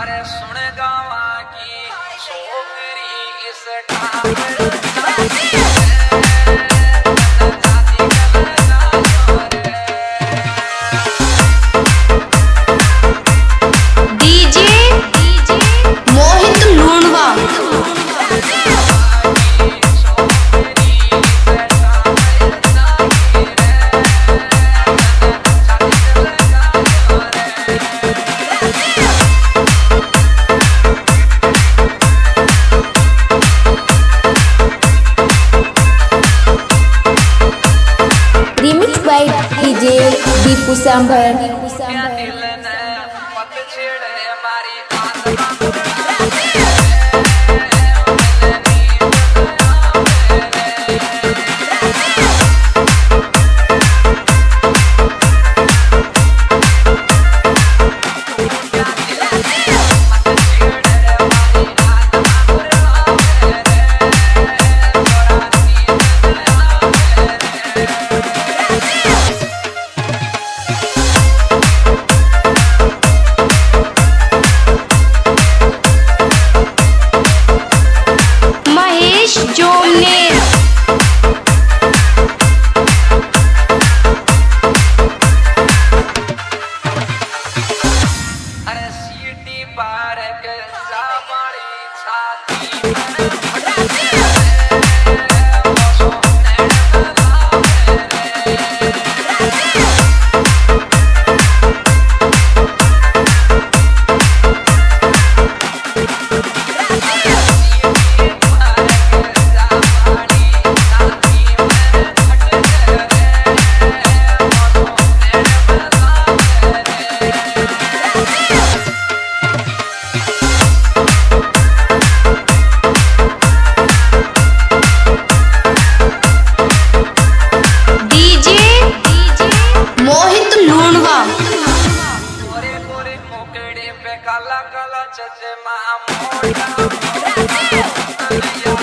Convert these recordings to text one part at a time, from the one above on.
अरे सुन गावा की छोकरी इस tower Deepu Sambhar your name. पे काला काला चश्मा मोटा डीजे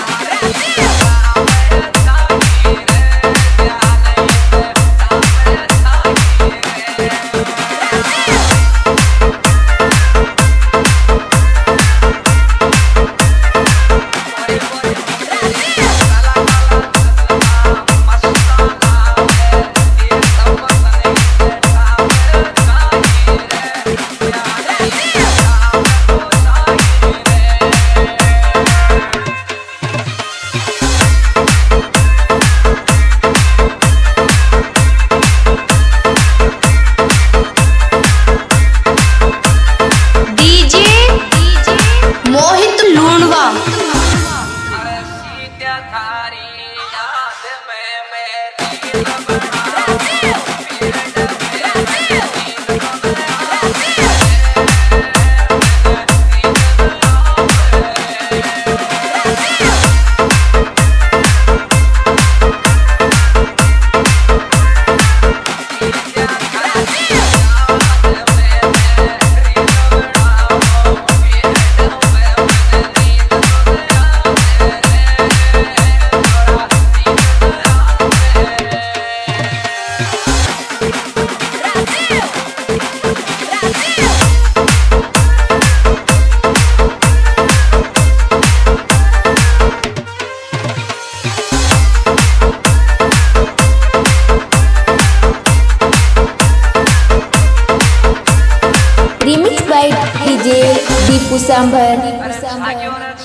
Deepu Sambhar